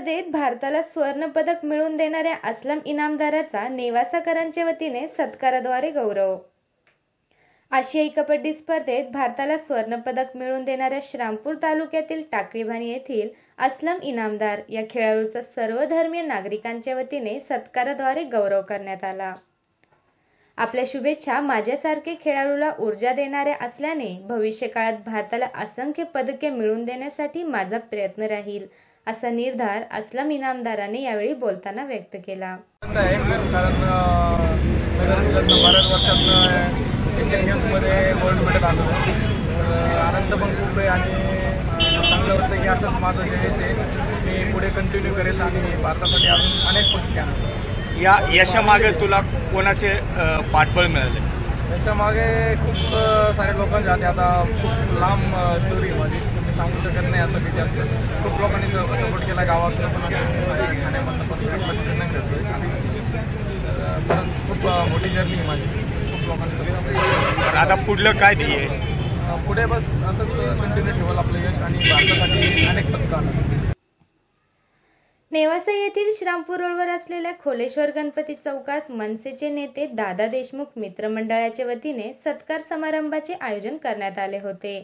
स्पर्धेत भारताला सुवर्ण पदक मिळवून देणाऱ्या असलम इनामदाराचा नेवासाकरांच्या वतीने सत्काराद्वारे गौरव. आशियाई कबड्डी स्पर्धेत भारताला सुवर्ण पदक मिळवून देणाऱ्या श्रामपूर तालुक्यातील टाकळीभानी येथील असलम इनामदार या खेळाडूचा सर्वधर्मीय नागरिकांच्या वतीने सत्काराद्वारे गौरव करण्यात आला. आपल्या शुभेच्छा माझ्यासारखे खेळाडूला ऊर्जा देणाऱ्या असल्याने भविष्यकाळात भारताला असंख्य पदके मिळवून देण्यासाठी माझा प्रयत्न राहील. असा निर्धार असलम इनामदाराने यावेळी बोलताना व्यक्त केला. आनंद आहे कारण अं, नगर बऱ्याच वर्षात एशियन गेम्समध्ये गोल्ड मेडल आलं आनंद पण खूप आहे आणि चांगलं वाटतं की असंच माझं जे यश आहे मी पुढे कंटिन्यू करेल आणि भारतासाठी अजून अनेक आणेल या यशामागे तुला कोणाचे पाठबळ मिळाले? त्याच्यामागे खूप अं, सारे लोकांचे हाते आता खूप लांब स्टोरी माझी. मी सांगू शकत नाही असं किती असतं खूप लोकांनी सपोर्ट केला गावातलं पण ठाण्यामधलं पण प्रयत्न करतो आणि तर, अं, परत खूप मोठी जर्नी आहे माझी. खूप लोकांनी सपोर्ट तर आता पुढलं काय आहे? पुढे बस असंच कंटिन्यू ठेवलं आपलं यश आणि भारतासाठी अनेक पदकं आणलं नेवासा येथील श्रामपूर रोडवर असलेल्या खोलेश्वर गणपती चौकात मनसेचे नेते दादा देशमुख मित्रमंडळाच्या वतीने सत्कार समारंभाचे आयोजन करण्यात आले होते.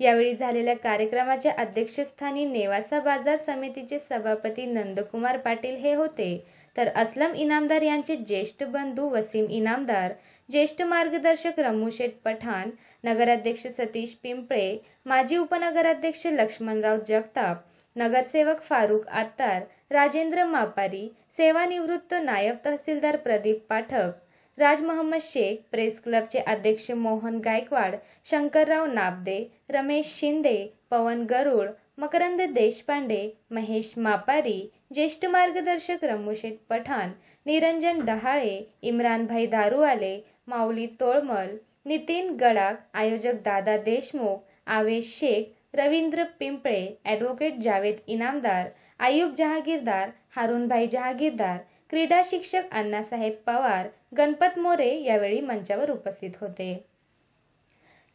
यावेळी झालेल्या कार्यक्रमाच्या अध्यक्षस्थानी नेवासा बाजार समितीचे सभापती नंदकुमार पाटील हे होते. तर असलम इनामदार यांचे ज्येष्ठ बंधू वसीम इनामदार ज्येष्ठ मार्गदर्शक रमूशेठ पठाण नगराध्यक्ष सतीश पिंपळे माजी उपनगराध्यक्ष लक्ष्मणराव जगताप नगरसेवक फारुख आत्तार राजेंद्र मापारी सेवानिवृत्त नायब तहसीलदार प्रदीप पाठक राज मोहम्मद शेख प्रेस क्लबचे अध्यक्ष मोहन गायकवाड शंकरराव नाबदे रमेश शिंदे पवन गरुड मकरंद देशपांडे महेश मापारी ज्येष्ठ मार्गदर्शक रमूशेठ पठाण निरंजन डहाळे इम्रानभाई दारूवाले माऊली तोळमल नितीन गडाख आयोजक दादा देशमुख आवेश शेख रवींद्र पिंपळे ॲडव्होकेट जावेद इनामदार आयुब जहागीरदार हारूनभाई जहागीरदार क्रीडा शिक्षक अण्णासाहेब पवार गणपत मोरे यावेळी मंचावर उपस्थित होते.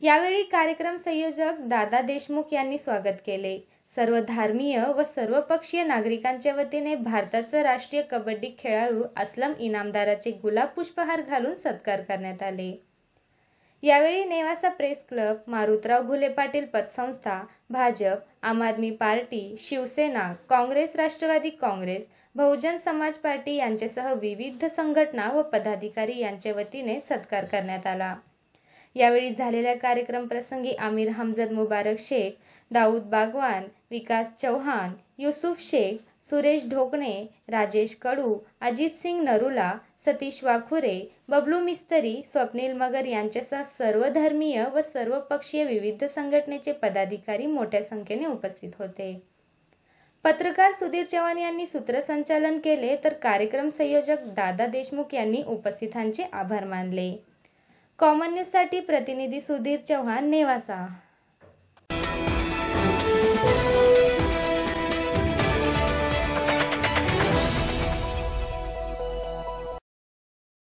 यावेळी कार्यक्रम संयोजक दादा देशमुख यांनी स्वागत केले. सर्व धार्मीय व सर्वपक्षीय नागरिकांच्या वतीने भारताचा राष्ट्रीय कबड्डी खेळाडू असलम इनामदाराचे गुलाब पुष्पहार घालून सत्कार करण्यात आले. यावेळी नेवासा प्रेस क्लब मारुतराव घुले पाटील पतसंस्था BJP Aam Aadmi Party Shiv Sena Congress Rashtravadi Congress Bahujan Samaj Party यांच्यासह विविध संघटना व पदाधिकारी यांच्या वतीने सत्कार करण्यात आला. यावेळी झालेल्या कार्यक्रम प्रसंगी आमिर हमजद मुबारक शेख दाऊद बागवान विकास चौहान युसुफ शेख सुरेश ढोकणे राजेश कडू अजित सिंग नरुला सतीश वाखुरे बबलू मिस्तरी स्वप्नील मगर यांच्यासह सर्व धर्मीय व सर्वपक्षीय विविध संघटनेचे पदाधिकारी मोठ्या संख्येने उपस्थित होते. पत्रकार सुधीर चव्हाण यांनी सूत्रसंचालन केले तर कार्यक्रम संयोजक दादा देशमुख यांनी उपस्थितांचे आभार मानले. कॉमन न्यूजसाठी प्रतिनिधी सुधीर चव्हाण नेवासा.